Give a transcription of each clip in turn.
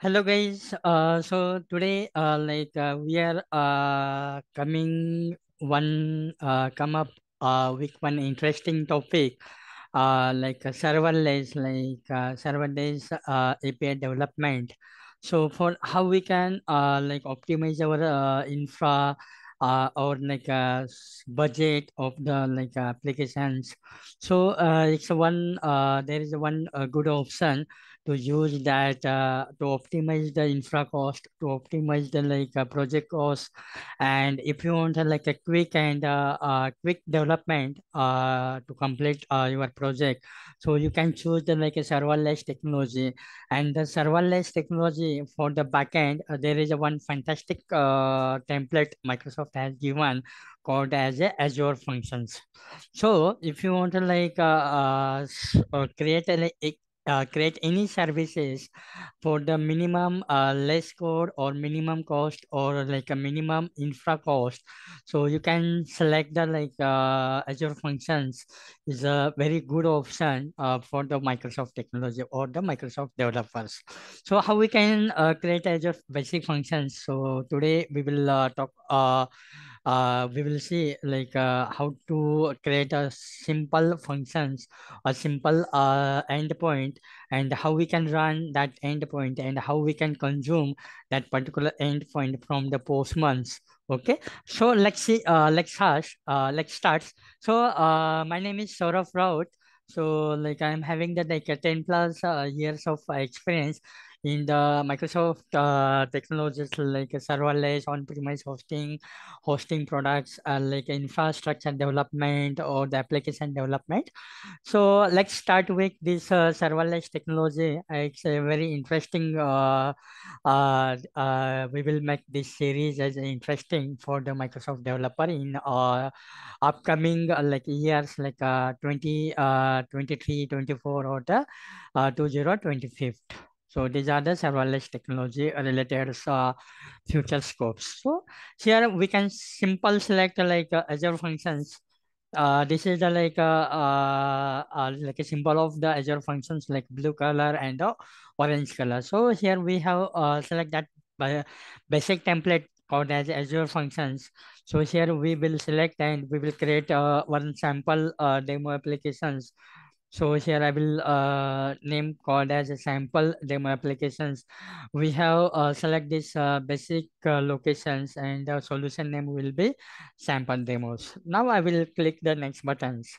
Hello guys. Uh, so today, uh, like uh, we are uh, coming one uh, come up uh, with one interesting topic, uh, like uh, serverless, like uh, serverless uh, API development. So for how we can uh, like optimize our uh, infra uh, or like uh, budget of the like applications. So uh, it's one uh, there is one uh, good option to use that uh, to optimize the infra cost, to optimize the like uh, project cost, and if you want uh, like a quick and uh, uh, quick development uh, to complete uh, your project, so you can choose the like a serverless technology, and the serverless technology for the backend, uh, there is a one fantastic uh, template Microsoft has given called as a Azure Functions. So if you want to like uh, uh, uh, create a, like, uh, create any services for the minimum uh, less code or minimum cost or like a minimum infra cost. So you can select the like uh, azure functions is a very good option uh, for the microsoft technology or the microsoft developers. So how we can uh, create azure basic functions? So today we will uh, talk uh, we will see like uh, how to create a simple functions a simple uh, endpoint and how we can run that endpoint and how we can consume that particular endpoint from the postmans okay? So let's see uh, let's start uh, let's start. So uh, my name is Saurav Raut. So like I'm having the like a 10 plus uh, years of experience in the Microsoft uh, technologies like serverless on-premise hosting hosting products uh, like infrastructure development or the application development. So let's start with this uh, serverless technology. It's a very interesting. Uh, uh, uh, we will make this series as interesting for the Microsoft developer in uh, upcoming uh, like years like uh, 20, uh, 23, 24 or the uh, 2025. So these are the serverless technology related uh, future scopes. So here we can simple select uh, like uh, Azure functions. Uh, this is the like uh, uh, uh, like a symbol of the Azure functions like blue color and uh, orange color. So here we have uh, select that by basic template called as Azure functions. So here we will select and we will create uh, one sample uh, demo applications so here I will uh, name code as a sample demo applications. We have uh, select this uh, basic uh, locations and the solution name will be sample demos. Now I will click the next buttons.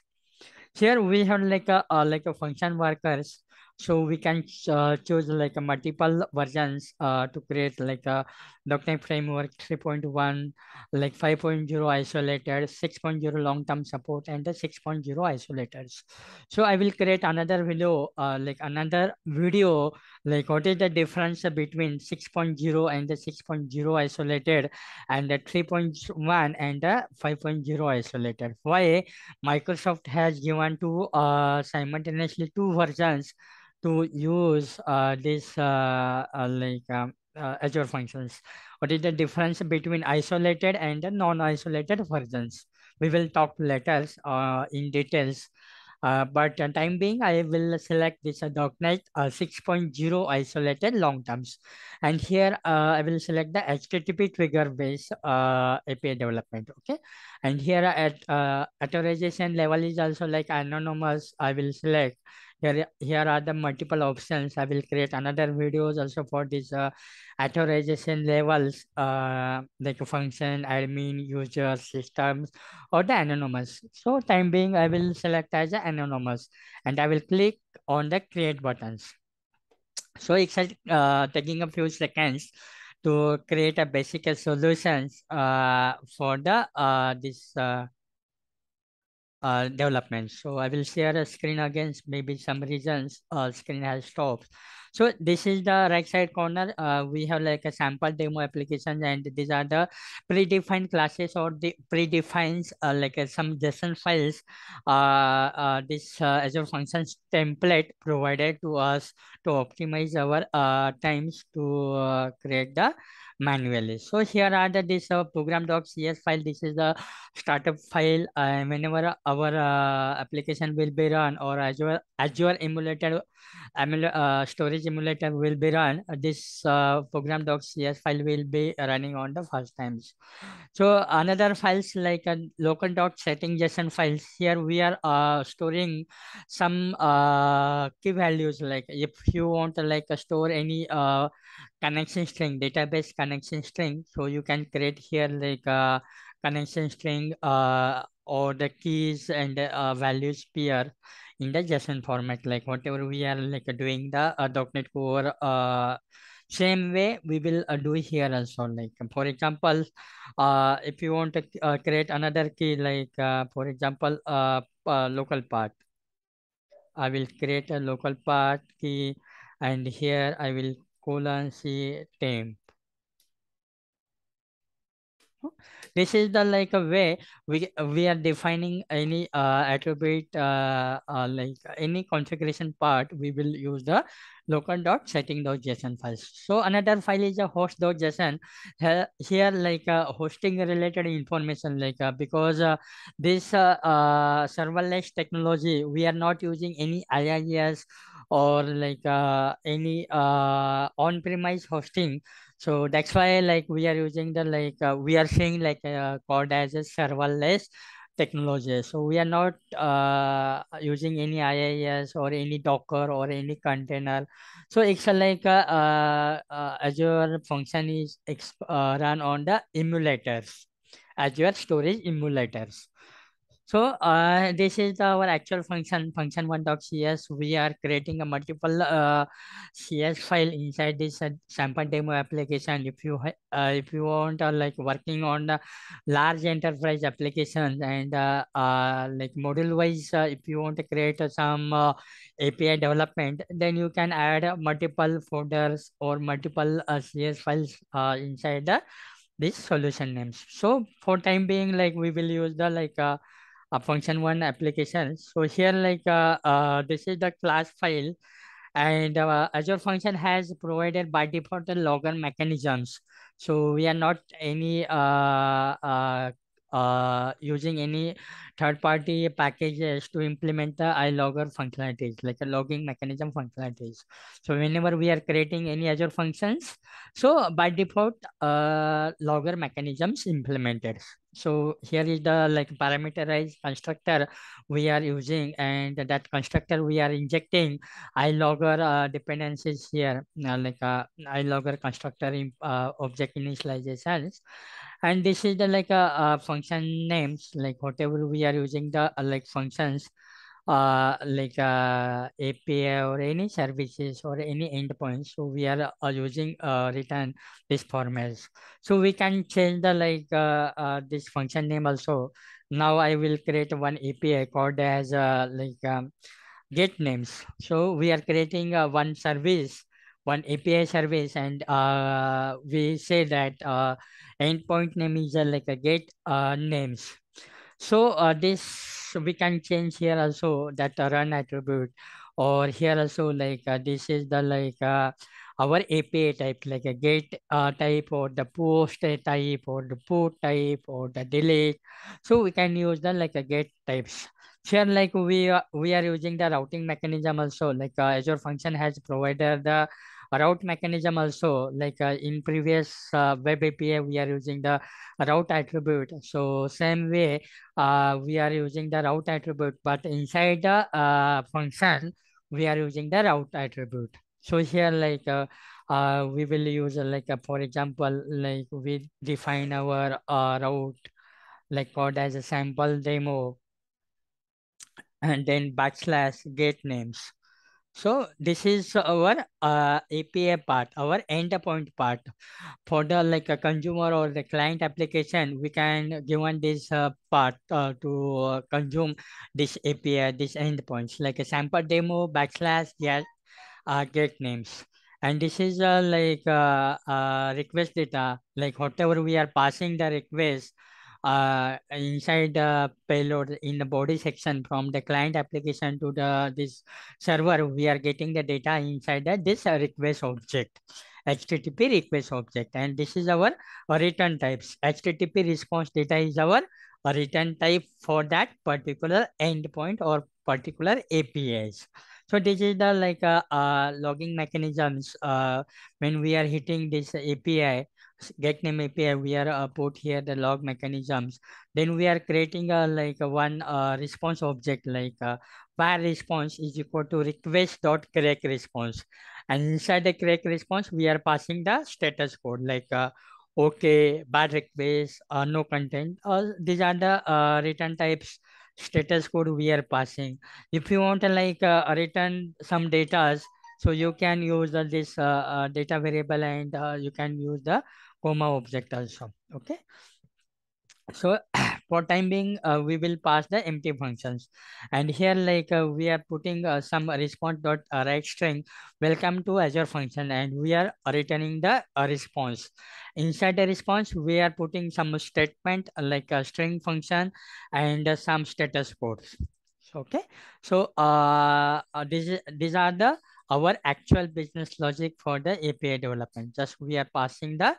Here we have like a uh, like a function workers. So we can uh, choose like a multiple versions uh, to create like a .NET Framework 3.1, like 5.0 isolated, 6.0 long-term support, and the 6.0 isolators. So I will create another video, uh, like another video, like what is the difference between 6.0 and the 6.0 isolated, and the 3.1 and the 5.0 isolated. Why? Microsoft has given two uh, simultaneously two versions to use uh, this uh, uh, like um, uh, Azure functions. What is the difference between isolated and the non-isolated versions? We will talk later uh, in details. Uh, but time being, I will select this uh, .NET uh, 6.0 isolated long terms. And here I will select the HTTP trigger based API development. Okay. And here at authorization level is also like anonymous. I will select here. Here are the multiple options. I will create another videos also for this uh, authorization levels, uh, like function, admin, user, systems, or the anonymous. So time being, I will select as anonymous, and I will click on the create buttons. So it's uh, taking a few seconds to create a basic solutions uh, for the uh, this uh, uh, development. So I will share a screen again. Maybe some reasons uh, screen has stopped. So this is the right side corner. Uh, we have like a sample demo application and these are the predefined classes or the predefined uh, like uh, some JSON files. Uh, uh, this uh, Azure Functions template provided to us to optimize our uh, times to uh, create the manually. So here are the this uh, program.cs file. This is the startup file. Uh, whenever our uh, application will be run or Azure Azure emulator uh, storage emulator will be run, uh, this uh, program.cs file will be running on the first times. So another files like a local dot setting JSON files. Here we are uh, storing some uh, key values. Like if you want to like uh, store any uh, connection string, database connection string, so you can create here like a connection string uh, or the keys and uh, values pair in the JSON format, like whatever we are like doing the uh, .NET Core uh, same way we will uh, do here also. Like for example uh, if you want to uh, create another key like uh, for example uh, uh, local path I will create a local path key and here I will colon c temp this is the like a way we we are defining any uh, attribute uh, uh, like any configuration part we will use the local dot setting dot json files. So another file is a host dot json here like uh, hosting related information like uh, because uh, this uh, uh, serverless technology we are not using any IIS or like uh, any uh, on-premise hosting so that's why like we are using the like uh, we are seeing like uh, code as a serverless technology. So we are not uh, using any IIS or any Docker or any container. So it's like a, uh, uh, Azure function is uh, run on the emulators, Azure storage emulators. So uh, this is our actual function, function one.cs. We are creating a multiple uh, CS file inside this uh, sample demo application. If you uh, if you want uh, like working on the large enterprise applications and uh, uh, like module wise, uh, if you want to create uh, some uh, API development, then you can add multiple folders or multiple uh, CS files uh, inside the this solution names. So for time being, like we will use the like a function one application. So here like uh, uh, this is the class file and uh, Azure function has provided by default the logger mechanisms. So we are not any uh, uh, uh, using any third-party packages to implement the iLogger functionalities, like a logging mechanism functionalities. So whenever we are creating any Azure functions, so by default, uh, logger mechanisms implemented. So here is the like parameterized constructor we are using and that constructor we are injecting iLogger uh, dependencies here, uh, like uh, iLogger constructor in, uh, object initializations. And this is the like a uh, uh, function names like whatever we are using the uh, like functions uh like uh api or any services or any endpoints. So we are uh, using uh return this formats. So we can change the like uh, uh this function name also. Now i will create one api called as uh like um, get names. So we are creating uh, one service one api service and uh we say that uh endpoint name is uh, like a get uh, names. So uh, this we can change here also that uh, run attribute or here also like uh, this is the like uh, our API type like a get uh, type or the post type or the put type or the delete. So we can use the like a get types. Here like we are, we are using the routing mechanism also like uh, Azure function has provided the route mechanism also like uh, in previous uh, web API we are using the route attribute. So same way uh, we are using the route attribute but inside the uh, function we are using the route attribute. So here like uh, uh, we will use uh, like uh, for example like we define our uh, route like called as a sample demo and then backslash get names so this is our uh, API part, our endpoint part. For the like a consumer or the client application, we can given this uh, part uh, to uh, consume this API, this endpoints like a sample demo backslash get uh, get names. And this is uh, like uh, request data, like whatever we are passing the request uh, inside the payload in the body section from the client application to the this server we are getting the data inside the, this request object HTTP request object. And this is our return types. HTTP response data is our return type for that particular endpoint or particular APIs. So this is the like uh, uh, logging mechanisms uh, when we are hitting this API, get name API, we are uh, put here the log mechanisms. Then we are creating a like a one uh, response object like uh, response is equal to request dot create response. And inside the create response, we are passing the status code like uh, okay, bad request, uh, no content. Uh, these are the uh, return types status code we are passing. If you want to like uh, return some data, so you can use uh, this uh, uh, data variable and uh, you can use the comma object also. Okay. So for time being, uh, we will pass the empty functions. And here like uh, we are putting uh, some response dot uh, write string, welcome to Azure function and we are returning the uh, response. Inside the response, we are putting some statement uh, like a string function and uh, some status codes. Okay. So uh, uh, this, these are the our actual business logic for the API development. Just we are passing the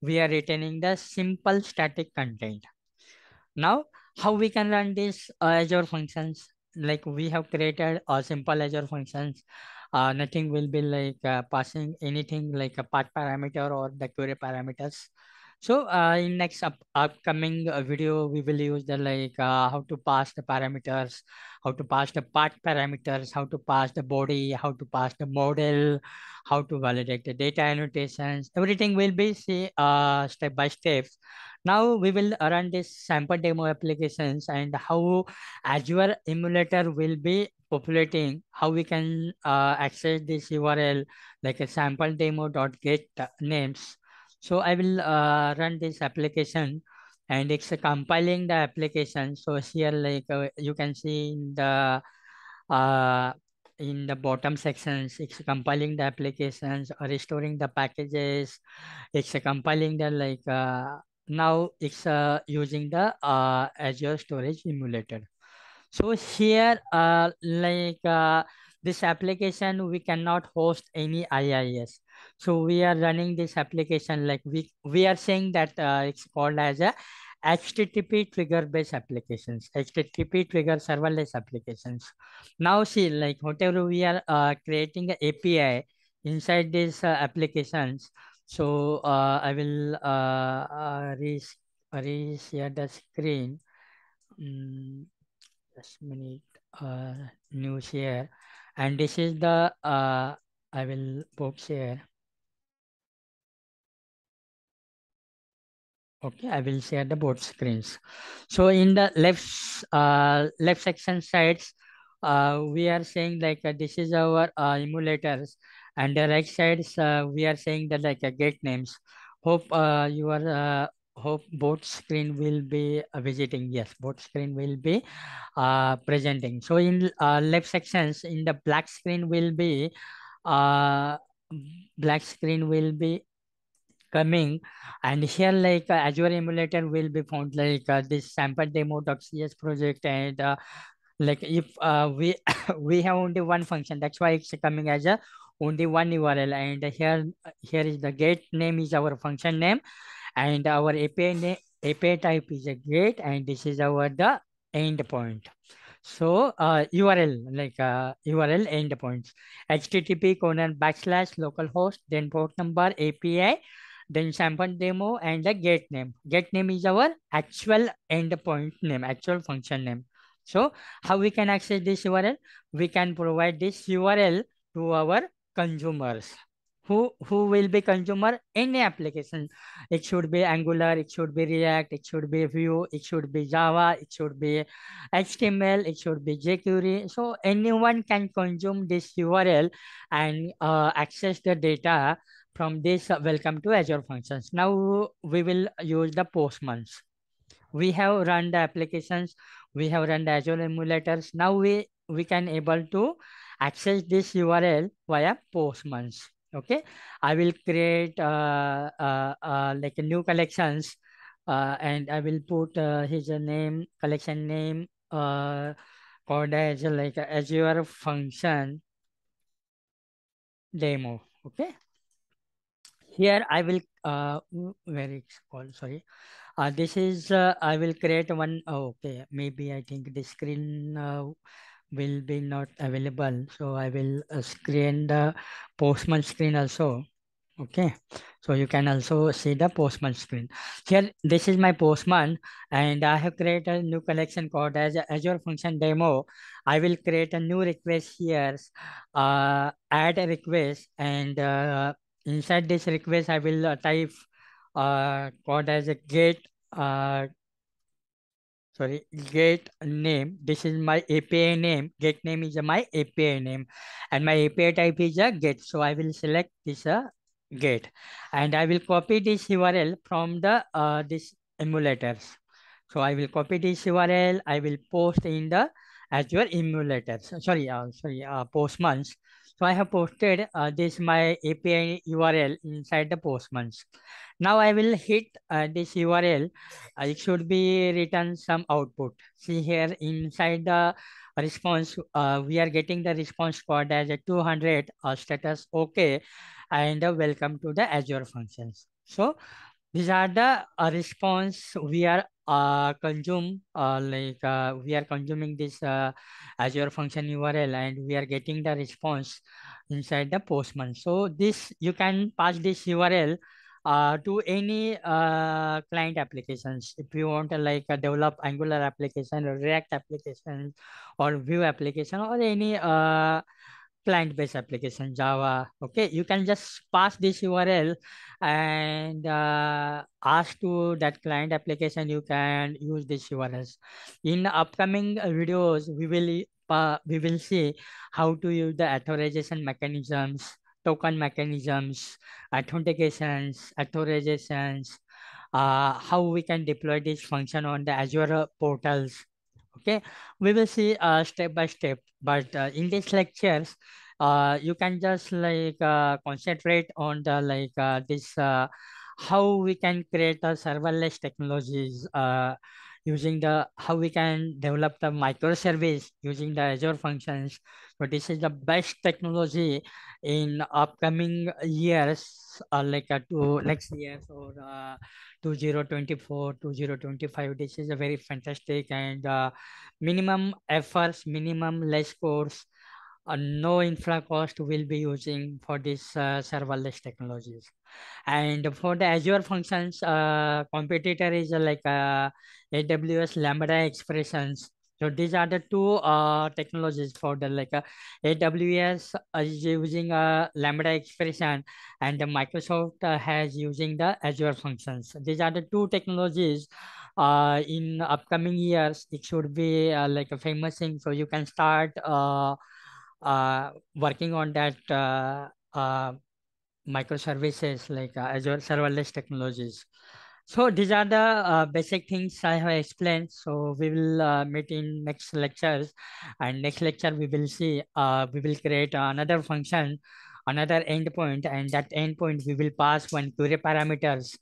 we are retaining the simple static content. Now, how we can run this uh, Azure functions? Like we have created a simple Azure functions. Uh, nothing will be like uh, passing anything like a path parameter or the query parameters. So uh, in next up, upcoming uh, video, we will use the like uh, how to pass the parameters, how to pass the path parameters, how to pass the body, how to pass the model, how to validate the data annotations. Everything will be see uh, step by steps. Now we will run this sample demo applications and how Azure emulator will be populating, how we can uh, access this URL like a sample demo dot get names so I will uh, run this application and it's compiling the application. So here like uh, you can see in the uh, in the bottom sections, it's compiling the applications, restoring the packages, it's compiling the like uh, now it's uh, using the uh, Azure Storage Emulator. So here uh, like uh, this application we cannot host any IIS. So we are running this application like we we are saying that uh, it's called as a HTTP trigger based applications, HTTP trigger serverless applications. Now see like whatever we are uh, creating an API inside these uh, applications. So uh, I will uh, uh, re share the screen. Mm, just minute uh, new share and this is the uh, I will book share. Okay, I will share the both screens. So in the left uh, left section sides, uh, we are saying like uh, this is our uh, emulators, and the right sides uh, we are saying that like uh, get names. Hope uh, you are uh, hope both screen will be uh, visiting. Yes, both screen will be presenting. So in left sections, in the black screen will be uh, black screen will be coming and here like uh, azure emulator will be found like uh, this sample demo.cs project and uh, like if uh, we we have only one function that's why it's coming as a only one url and here here is the get name is our function name and our api name api type is a get and this is our the endpoint so uh, URL like uh, URL endpoints HTTP colon backslash localhost then port number API then sample demo and the get name. Get name is our actual endpoint name, actual function name. So how we can access this URL? We can provide this URL to our consumers. Who, who will be consumer? Any application. It should be Angular, it should be React, it should be Vue, it should be Java, it should be HTML, it should be jQuery. So anyone can consume this URL and uh, access the data from this uh, welcome to Azure functions. Now we will use the Postmans. We have run the applications. We have run the Azure emulators. Now we, we can able to access this URL via Postmans. Okay. I will create uh, uh, uh, like a new collections uh, and I will put uh, his name, collection name uh, called as like Azure function demo. Okay. Here I will uh where it's called sorry. Uh this is uh, I will create one oh, okay maybe I think the screen uh, will be not available. So I will uh, screen the postman screen also okay? So you can also see the postman screen. Here this is my postman and I have created a new collection called as Azure function demo. I will create a new request here uh, add a request and uh, inside this request I will type uh, code as a get uh, sorry get name. This is my api name. Get name is my api name. And my api type is a get so i will select this uh, get and i will copy this url from the uh, this emulators. So i will copy this url i will post in the azure emulators. Sorry uh, sorry uh, postmans so I have posted uh, this my API URL inside the Postmans. Now I will hit uh, this URL. Uh, it should be written some output. See here inside the response, uh, we are getting the response code as a 200 uh, status OK and uh, welcome to the Azure functions. So these are the uh, response we are uh, consume uh, like uh, we are consuming this uh, Azure function URL and we are getting the response inside the postman. So this you can pass this URL uh, to any uh, client applications. If you want to like uh, develop Angular application or React application or Vue application or any uh, client-based application, Java. Okay, you can just pass this URL and uh, ask to that client application. You can use this URLs. In upcoming videos, we will uh, we will see how to use the authorization mechanisms, token mechanisms, authentications, authorizations, uh, how we can deploy this function on the Azure portals okay? We will see uh, step by step. But uh, in these lectures uh, you can just like uh, concentrate on the like uh, this uh, how we can create a serverless technologies uh, using the how we can develop the microservice using the Azure functions. So this is the best technology in upcoming years, uh, like uh, to next year or uh, 2024, 2025. This is a very fantastic and uh, minimum efforts, minimum less course, uh, no infra cost will be using for this uh, serverless technologies. And for the Azure functions, uh, competitor is uh, like uh, AWS Lambda expressions. So these are the two uh, technologies for the like AWS is using a Lambda expression and Microsoft has using the Azure functions. These are the two technologies uh, in upcoming years. It should be like a famous thing. So you can start uh, working on that uh, uh, microservices like uh, Azure serverless technologies. So these are the uh, basic things I have explained. So we will uh, meet in next lectures and next lecture we will see, we will create another function, another endpoint and that endpoint we will pass one query parameters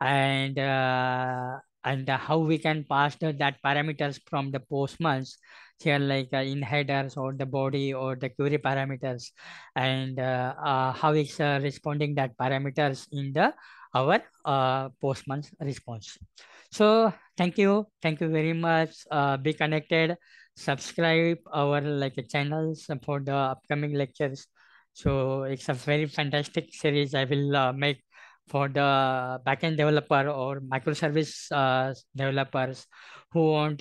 and uh, and how we can pass the, that parameters from the postmans here like uh, in headers or the body or the query parameters and uh, uh, how it's uh, responding that parameters in the our uh, postman's response. So thank you. Thank you very much. Uh, be connected. Subscribe our like channels for the upcoming lectures. So it's a very fantastic series i will make for the backend developer or microservice developers who want